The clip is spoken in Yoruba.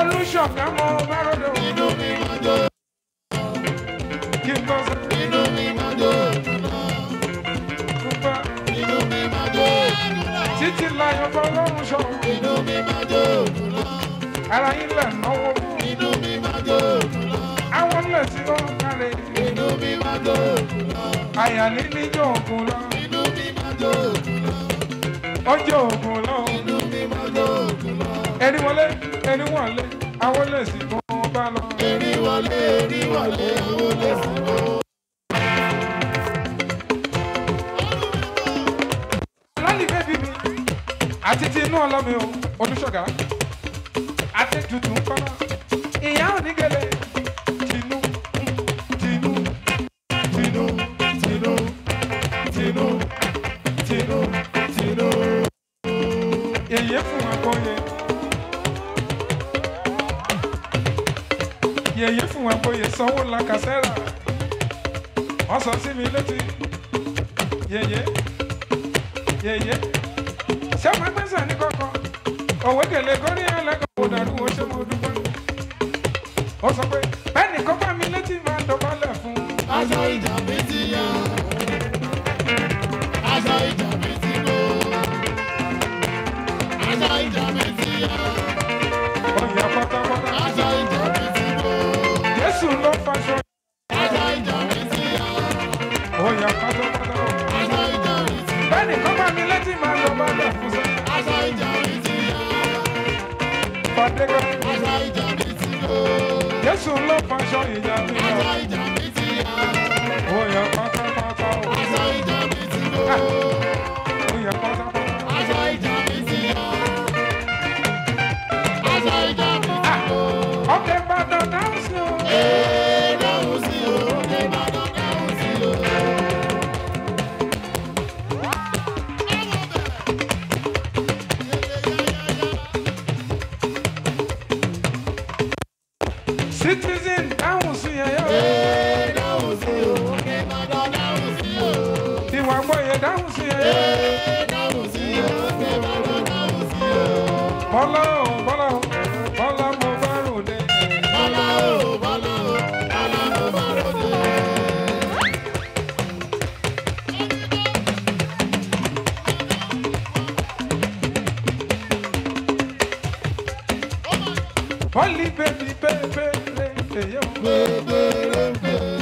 olùṣọ̀kan mọ mẹ́rọ̀dọ̀. inú mi máa jó. kí n kọ́ sọ. inú mi máa jó. kúpa. inú mi máa jó. títí láyọ̀ bọ́ lọ́rùn sọ. inú mi máa jó. ara yín lẹ̀ náwó. inú mi máa jó. àwọn ńlẹ̀ tí wọ́n kalẹ̀. inú mi máa jó. àyà níníjọ́ ògùn lọ. inú mi máa jó. ọjọ́ ògùn lọ ẹni wọlé ẹni wọlé àwọn lè sì kó bá lọ. ẹni wọlé ẹni wọlé àwọn lè sì kó. lálẹ́ bẹ́bí mi àti ti inú ọlọ́mi o oníṣọ̀gá àti tutù ń kọ́nà ìyá òní gẹ́lẹ́. èyí fún akọyẹ. yèyé fún wọn bóyè sanwó lakasẹ́rà wọ́n sọ sí mi létí yèyé yèyé ṣé mo gbèsè ní kọ̀ọ̀kan òwe kèlè kórìíyàn lẹ́kọ̀ọ́ mo dàrú o ṣé mo dúpẹ́ ó sọ pé. bá lẹ̀ fún sẹ́. aṣọ ìjà mi ti yàn. fàdégà. aṣọ dáhùn sí ẹ. dáhùn sí ẹ ó ṣe bàbá dáhùn sí ẹ. bọ́lá o bọ́lá o bọ́lá mo bá ròde. bọ́lá o bọ́lá o bọ́lá mo bá ròde. Holy baby, baby, baby, baby, baby.